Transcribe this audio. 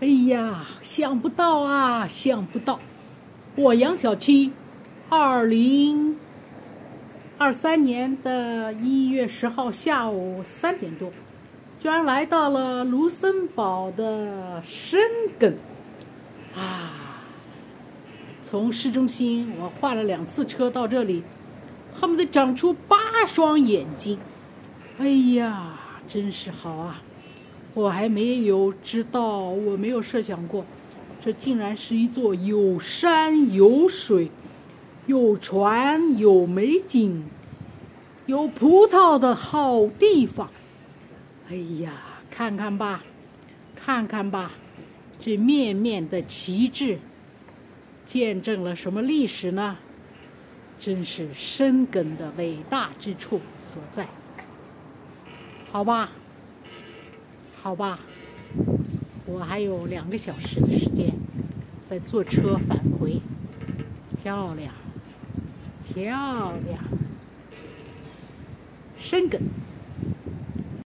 哎呀，想不到啊，想不到，我杨小七，二零二三年的一月十号下午三点多，居然来到了卢森堡的深根啊！从市中心我换了两次车到这里，恨不得长出八双眼睛。哎呀，真是好啊！我还没有知道，我没有设想过，这竟然是一座有山有水、有船有美景、有葡萄的好地方。哎呀，看看吧，看看吧，这面面的旗帜，见证了什么历史呢？真是深根的伟大之处所在。好吧。好吧，我还有两个小时的时间，再坐车返回。漂亮，漂亮，深根。